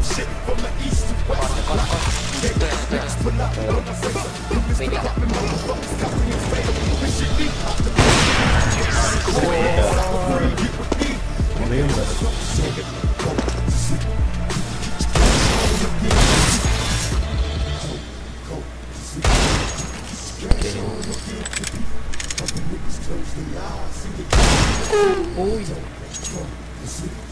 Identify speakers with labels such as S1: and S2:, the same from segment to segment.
S1: the shit from the east to west. Yeah, on my face. Mr. Poppin', motherfuckers, copy and fake. This shit out the Get with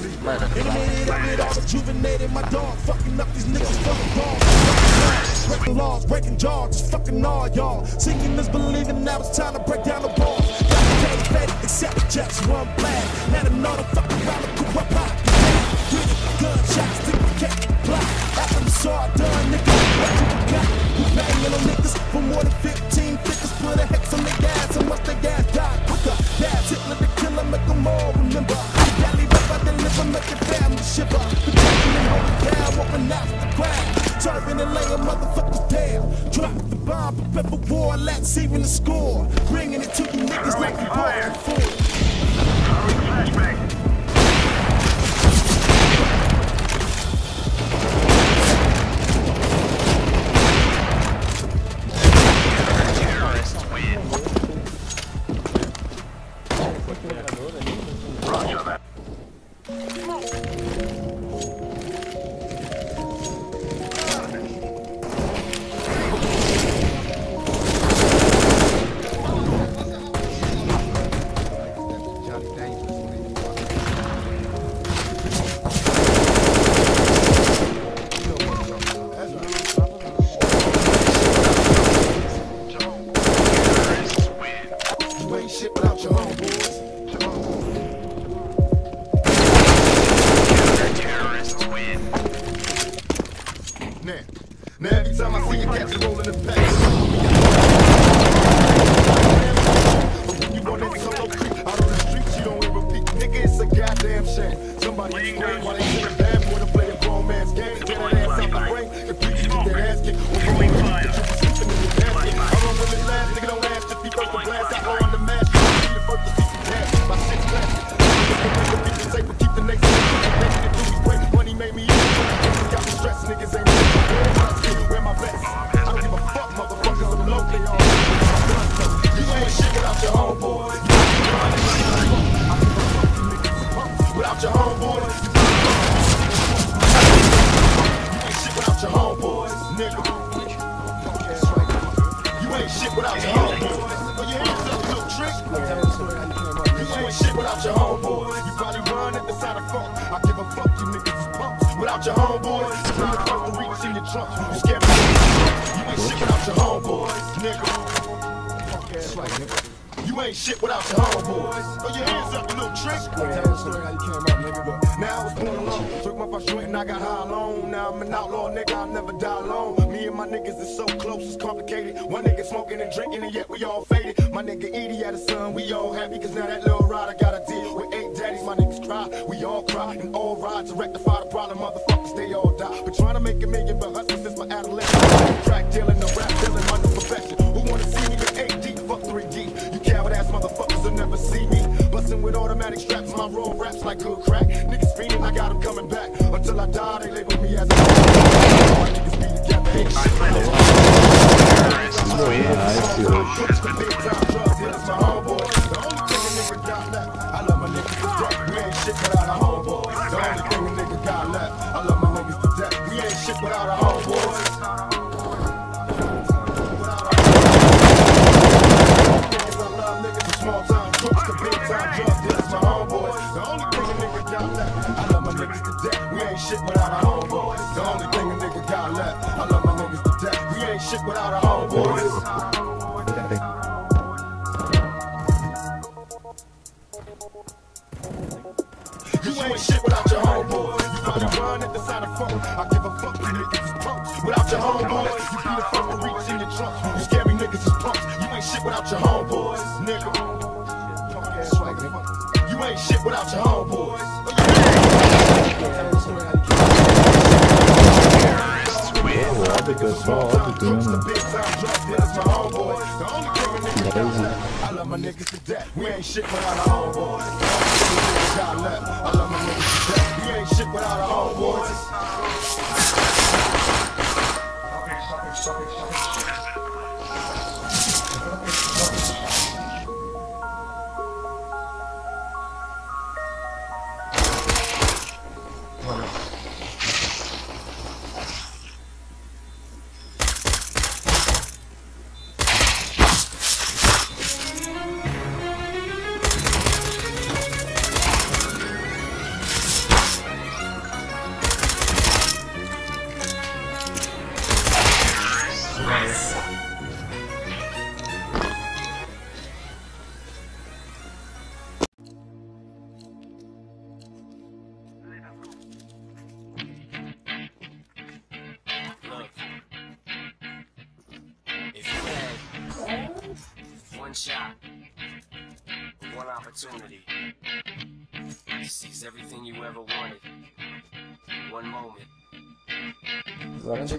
S2: Mano,
S1: Animated, all rejuvenated, my dog fucking up these niggas fucking balls. Breaking laws, breaking jaws, just fucking all y'all. Seeking is believing, now it's time to break down the walls. Except just one gunshots. After done, nigga, what you got? We banging on niggas for more than 15 figures. Put a hex on their prepare for war, let's even the score. Bringing it to you shit without your homeboys. Without your homeboys. Put your hands up, little trick. You ain't shit without your homeboys. You probably run at the side of funk. I give a fuck, you niggas punks. Without your homeboys, I'm the first to reach in your trunk. You scared me? You ain't shit without your homeboys, nigga. That's right, nigga. You ain't shit without your homeboys. Throw your hands up, you little trick. Tell the story how you came up, nigga. But now I was born alone. My and I got high alone. Now I'm an outlaw, nigga. I'll never die alone. Me and my niggas is so close, it's complicated. One nigga smoking and drinking, and yet we all faded. My nigga Edie had a son, we all happy, cause now that little rider got a deal with eight daddies. My niggas cry, we all cry, and all ride to rectify the problem. Motherfuckers, they all die. But trying to make a million, but hustling since my adolescence. Track dealing, no rap dealing, my new profession. Who wanna see me in 8D? Fuck 3D. You coward ass motherfuckers will never see me. Bustin' with automatic straps, my raw raps like good crack. Niggas my homeboys. The only thing a nigga got left, I love my niggas to death. We ain't shit without. At the sign of funk. I give a fuck, you niggas is punks. Without your homeboys, you be the fucking reach in your trunk. You scary niggas is punks. You ain't shit without your homeboys, nigga. Punk ass swagger. You ain't shit without your homeboys.
S3: Oh, abi pessoal, abi
S1: Crooks, the
S3: grana.
S1: big time drug dealers, my homeboys. The only criminal niggas I love my niggas to death. We ain't shit without our homeboys. I love my niggas to death. We ain't shit without our homeboys.
S4: Voilà. One shot, one opportunity. To seize everything you ever wanted, one moment,
S2: Agora
S4: to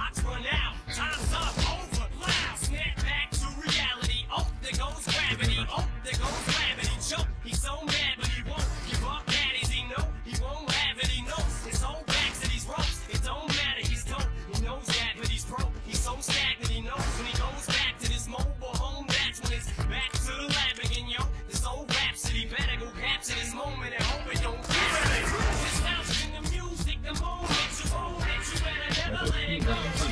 S4: never let it go.